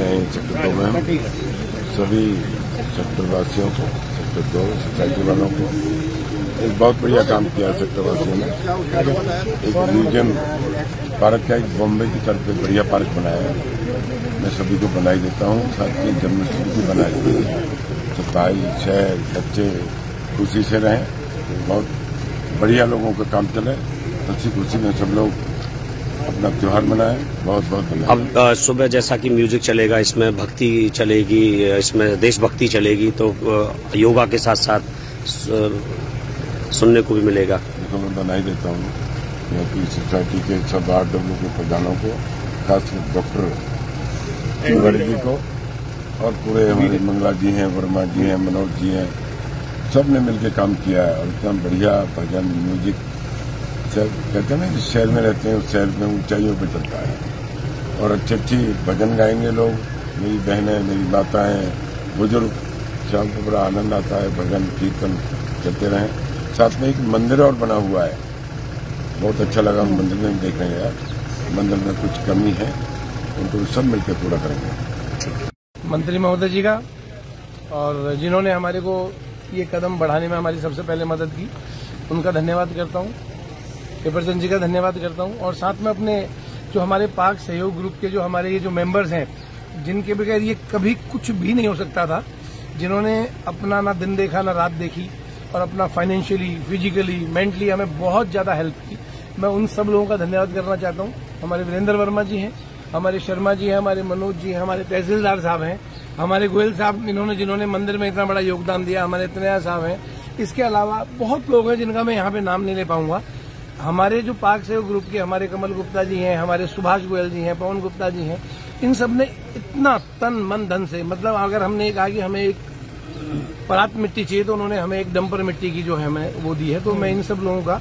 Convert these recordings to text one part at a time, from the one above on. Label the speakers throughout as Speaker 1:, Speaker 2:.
Speaker 1: में हैं सेक्टर दो में। हम सभी सेक्टर वासियों को, सेक्टर दो, सोसाइटी वालों को। एक बहुत बढ़िया काम किया सेक्टर वासियों ने। एक म्यूज़ियम पार्क का एक बॉम्बे की तरफ़ एक बढ़िया पार्क बनाया है। मैं सभी को बनाई देता हूँ, साथ ही जन्मस्थल भी बनाई है। तो भाई, शहर, बच्चे खुशी से रहें। बहुत बढ़िया लोगों का काम चले। हँसी खुशी में सब लोग अपना त्यौहार मनाएँ बहुत बहुत
Speaker 2: अब सुबह जैसा कि म्यूज़िक चलेगा इसमें भक्ति चलेगी इसमें देशभक्ति चलेगी तो योगा के साथ साथ सुनने को भी मिलेगा।
Speaker 1: देखो मैं बनाई देता हूँ सोसाइटी के सब आर डब्ल्यू के प्रधानों को खासकर डॉक्टर तिवारी जी को और पूरे हमारे मंगला जी हैं वर्मा जी हैं मनोज जी हैं सबने मिलकर काम किया है और इतना बढ़िया भजन म्यूज़िक कहते हैं ना जिस शहर में रहते हैं, उस शहर में ऊंचाइयों पर चलता है। और अच्छी अच्छी भजन गाएँगे लोग। मेरी बहनें, मेरी माताएँ, बुज़ुर्ग शाम को बड़ा आनंद आता है, भजन, कीर्तन करते रहें। साथ में एक मंदिर और बना हुआ है। बहुत अच्छा लगा उस मंदिर में देखने गया मंदिर में कुछ कमी है, उनको सब मिलकर पूरा करेंगे।
Speaker 3: मंत्री महोदय जी का और जिन्होंने हमारे को ये कदम बढ़ाने में हमारी सबसे पहले मदद की, उनका धन्यवाद करता हूँ। पेपरचंद जी का धन्यवाद करता हूँ। और साथ में अपने जो हमारे पाक सहयोग ग्रुप के जो हमारे ये जो मेंबर्स हैं, जिनके बगैर ये कभी कुछ भी नहीं हो सकता था, जिन्होंने अपना ना दिन देखा, ना रात देखी, और अपना फाइनेंशियली फिजिकली मेंटली हमें बहुत ज़्यादा हेल्प की। मैं उन सब लोगों का धन्यवाद करना चाहता हूँ। हमारे वीरेंद्र वर्मा जी हैं, हमारे शर्मा जी हैं, हमारे मनोज जी हैं, हमारे तहसीलदार साहब हैं, हमारे गोयल साहब, इन्होंने, जिन्होंने मंदिर में इतना बड़ा योगदान दिया, हमारे तनया साहब हैं। इसके अलावा बहुत लोग हैं जिनका मैं यहाँ पे नाम नहीं ले पाऊँगा। हमारे जो पाक सेवक ग्रुप के, हमारे कमल गुप्ता जी हैं, हमारे सुभाष गोयल जी हैं, पवन गुप्ता जी हैं, इन सबने इतना तन, मन, धन से मतलब अगर हमने कहा कि हमें एक परात मिट्टी चाहिए तो उन्होंने हमें एक डंपर मिट्टी की जो है हमें वो दी है तो मैं इन सब लोगों का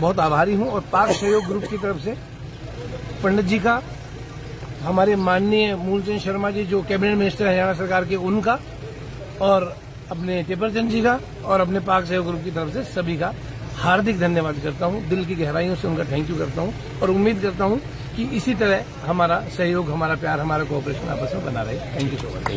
Speaker 3: बहुत आभारी हूँ और पाक सहयोग ग्रुप की तरफ़ से पंडित जी का, हमारे माननीय मूलचंद शर्मा जी, जो कैबिनेट मिनिस्टर हैं हरियाणा सरकार के, उनका और अपने टेपरचंद जी का और अपने पाक सहयोग ग्रुप की तरफ़ से सभी का हार्दिक धन्यवाद करता हूँ, दिल की गहराइयों से उनका थैंक यू करता हूँ और उम्मीद करता हूँ कि इसी तरह हमारा सहयोग, हमारा प्यार, हमारा कोऑपरेशन आपस में बना रहे। Thank you so much